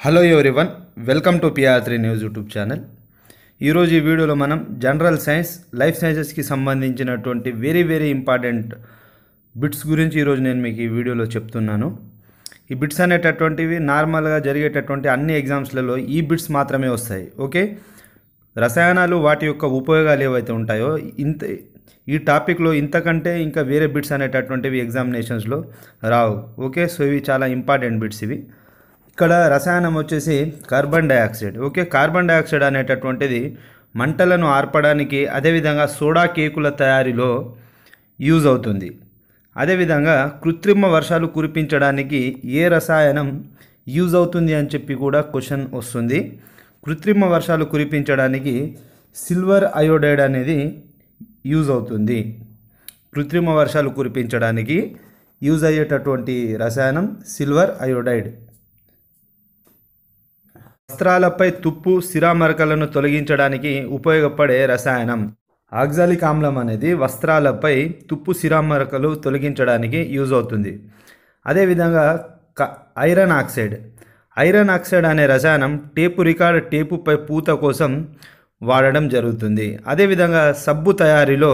Hello everyone welcome to PR three news YouTube channel ఈరోజు ఈ వీడియోలో మనం జనరల్ సైన్స్ లైఫ్ సైన్సెస్కి సంబంధించినటువంటి వెరీ వెరీ ఇంపార్టెంట్ బిట్స్ గురించి ఈరోజు నేను మీకు ఈ వీడియోలో చెప్తున్నాను. ఈ బిట్స్ అనేటటువంటివి నార్మల్గా జరిగేటటువంటి అన్ని ఎగ్జామ్స్లలో ఈ బిట్స్ మాత్రమే వస్తాయి ఓకే రసాయనాలు వాటి యొక్క ఉపయోగాలు ఏవైతే ఉంటాయో ఇంత ఈ టాపిక్లో ఇంతకంటే ఇంకా వేరే బిట్స్ అనేటటువంటివి ఎగ్జామినేషన్స్లో రావు ఓకే సో ఇవి చాలా ఇంపార్టెంట్ బిట్స్ ఇవి. ఇక్కడ రసాయనం వచ్చేసి carbon dioxide okay carbon dioxide అనేటటువంటిది మంటలను ఆర్పడానికి అదేవిధంగా సోడా కేకుల తయారీలో యూజ్ అవుతుంది. అదేవిధంగా కృత్రిమ వర్షాలు కురిపించడానికి ఏ రసాయనం యూజ్ అవుతుంది అని చెప్పి కూడా క్వశ్చన్ వస్తుంది. కృత్రిమ వర్షాలు కురిపించడానికి సిల్వర్ అయోడైడ్ అనేది యూజ్ అవుతుంది. కృత్రిమ వర్షాలు కురిపించడానికి యూజ్ అయ్యేటటువంటి రసాయనం సిల్వర్ అయోడైడ్. వస్త్రాలపై తుప్పు సిరామరకలను తొలగించడానికి ఉపయోగపడే రసాయనం. ఆక్సాలిక్ ఆమ్లం అనేది వస్త్రాలపై తుప్పు సిరామరకలు తొలగించడానికి యూజ్ అవుతుంది. అదేవిధంగా క ఐరన్ ఆక్సైడ్. ఐరన్ ఆక్సైడ్ అనే రసాయనం టేపు రికార్డ్ టేపుపై పూత కోసం వాడడం జరుగుతుంది. అదేవిధంగా సబ్బు తయారీలో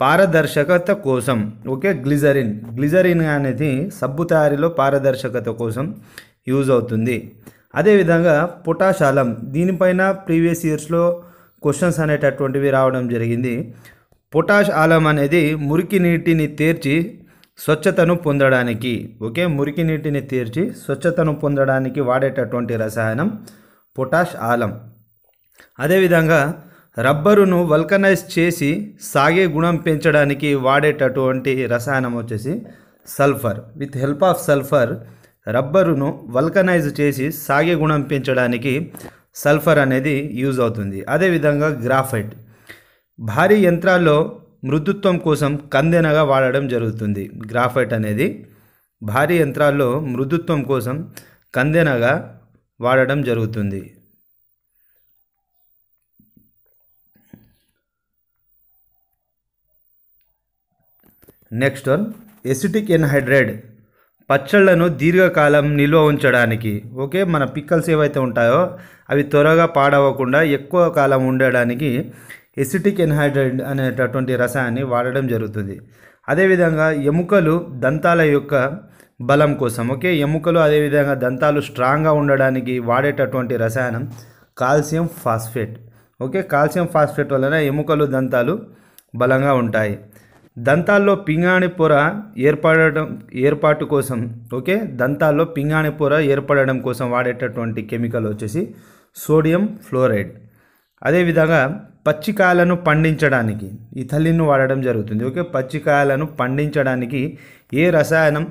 పారదర్శకత కోసం ఓకే గ్లిజరిన్. గ్లిజరిన్ అనేది సబ్బు తయారీలో పారదర్శకత కోసం యూజ్ అవుతుంది. అదేవిధంగా పొటాష్ ఆలం దీనిపైన ప్రీవియస్ ఇయర్స్లో క్వశ్చన్స్ అనేటటువంటివి రావడం జరిగింది. పొటాష్ ఆలం అనేది మురికి నీటిని తేర్చి స్వచ్ఛతను పొందడానికి ఓకే? మురికి నీటిని తీర్చి స్వచ్ఛతను పొందడానికి వాడేటటువంటి రసాయనం పొటాష్ ఆలం అదేవిధంగా రబ్బరును వల్కనైజ్ చేసి సాగే గుణం పెంచడానికి వాడేటటువంటి రసాయనం వచ్చేసి sulphur. With help of sulphur రబ్బరును వల్కనైజ్ చేసి సాగే గుణం పెంచడానికి సల్ఫర్ అనేది యూజ్ అవుతుంది. అదేవిధంగా గ్రాఫైట్. భారీ యంత్రాల్లో మృదుత్వం కోసం కందెనగా వాడడం జరుగుతుంది. గ్రాఫైట్ అనేది భారీ యంత్రాల్లో మృదుత్వం కోసం కందెనగా వాడడం జరుగుతుంది. నెక్స్ట్ వన్ ఎసిటిక్ ఎన్హైడ్రేట్ పచ్చళ్ళను దీర్ఘకాలం నిల్వ ఉంచడానికి. ఓకే మన పిక్కల్స్ ఏవైతే ఉంటాయో అవి త్వరగా పాడవకుండా ఎక్కువ కాలం ఉండడానికి ఎసిటిక్ ఎన్హైడ్రేట్ అనేటటువంటి రసాయనాన్ని వాడడం జరుగుతుంది. అదేవిధంగా ఎముకలు దంతాల యొక్క బలం కోసం ఓకే? ఎముకలు అదేవిధంగా దంతాలు స్ట్రాంగ్గా ఉండడానికి వాడేటటువంటి రసాయనం calcium phosphate. Okay calcium phosphate వలన ఎముకలు దంతాలు బలంగా ఉంటాయి. దంతాల్లో పింగాణి పొర ఏర్పడడం ఏర్పాటు కోసం ఓకే? దంతాల్లో పింగాణి పొర ఏర్పడడం కోసం వాడేటటువంటి కెమికల్ వచ్చేసి సోడియం ఫ్లోరైడ్. అదేవిధంగా పచ్చికాయలను పండించడానికి ఇథలిన్ను వాడడం జరుగుతుంది ఓకే? పచ్చికాయలను పండించడానికి ఏ రసాయనం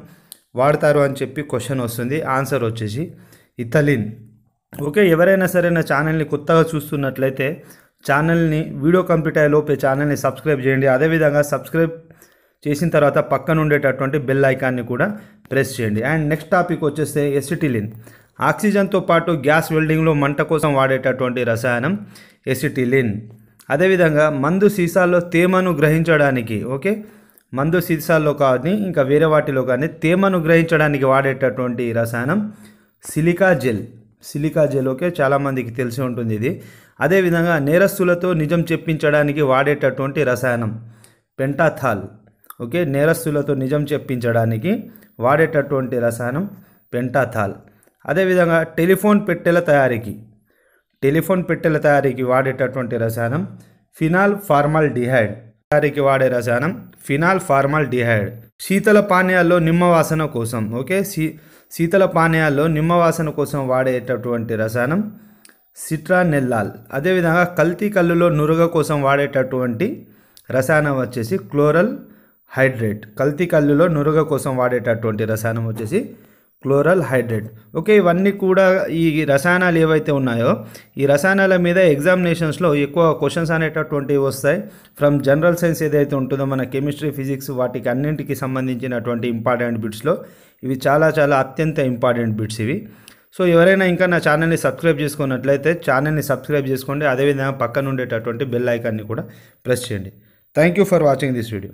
వాడతారు అని చెప్పి క్వశ్చన్ వస్తుంది. ఆన్సర్ వచ్చేసి ఇథలిన్. ఓకే? ఎవరైనా సరే నా ఛానల్ని కొత్తగా చూస్తున్నట్లయితే ఛానల్ని వీడియో కంప్లీట్ అయ్యే లోపే ఛానల్ని సబ్స్క్రైబ్ చేయండి. అదేవిధంగా సబ్స్క్రైబ్ చేసిన తర్వాత పక్కన ఉండేటటువంటి బెల్ ఐకాన్ని కూడా ప్రెస్ చేయండి. అండ్ నెక్స్ట్ టాపిక్ వచ్చేస్తే ఎసిటిలిన్ ఆక్సిజన్తో పాటు గ్యాస్ వెల్డింగ్లో మంట కోసం వాడేటటువంటి రసాయనం ఎసిటిలిన్ అదేవిధంగా మందు సీసాల్లో తేమను గ్రహించడానికి ఓకే మందు సీసాల్లో కానీ ఇంకా వేరే వాటిలో కానీ తేమను గ్రహించడానికి వాడేటటువంటి రసాయనం silica gel silica gel okay చాలామందికి తెలిసి ఉంటుంది ఇది. అదేవిధంగా నేరస్తులతో నిజం చెప్పించడానికి వాడేటటువంటి రసాయనం పెంటాథాల్. ఓకే? నేరస్తులతో నిజం చెప్పించడానికి వాడేటటువంటి రసాయనం పెంటాథాల్. అదేవిధంగా టెలిఫోన్ పెట్టెల తయారీకి టెలిఫోన్ పెట్టెల తయారీకి వాడేటటువంటి రసాయనం ఫినాల్ ఫార్మల్ డిహైడ్ తయారీకి వాడే రసాయనం ఫినాల్ ఫార్మల్ డిహైడ్ శీతల పానీయాల్లో నిమ్మ వాసన కోసం. ఓకే? సీ శీతల పానీయాల్లో నిమ్మ వాసన కోసం వాడేటటువంటి రసాయనం సిట్రానెల్లాల్. అదేవిధంగా కల్తీ కల్లులో నురగ కోసం వాడేటటువంటి రసాయనం వచ్చేసి క్లోరల్ హైడ్రేట్. కల్తీ కల్లులో నురగ కోసం వాడేటటువంటి రసాయనం వచ్చేసి క్లోరల్ హైడ్రేట్. ఓకే ఇవన్నీ కూడా ఈ రసాయనాలు ఏవైతే ఉన్నాయో ఈ రసాయనాల మీద ఎగ్జామినేషన్స్లో ఎక్కువ క్వశ్చన్స్ అనేటటువంటివి వస్తాయి. ఫ్రమ్ జనరల్ సైన్స్ ఏదైతే ఉంటుందో మన కెమిస్ట్రీ ఫిజిక్స్ వాటికి అన్నింటికి సంబంధించినటువంటి ఇంపార్టెంట్ బిట్స్లో ఇవి చాలా చాలా అత్యంత ఇంపార్టెంట్ బిట్స్ ఇవి. సో ఎవరైనా ఇంకా నా ఛానల్ని సబ్స్క్రైబ్ చేసుకున్నట్లయితే ఛానల్ని సబ్స్క్రైబ్ చేసుకోండి. అదేవిధంగా పక్కన ఉండేటటువంటి బెల్ ఐకాన్ని కూడా ప్రెస్ చేయండి. Thank you for watching this video.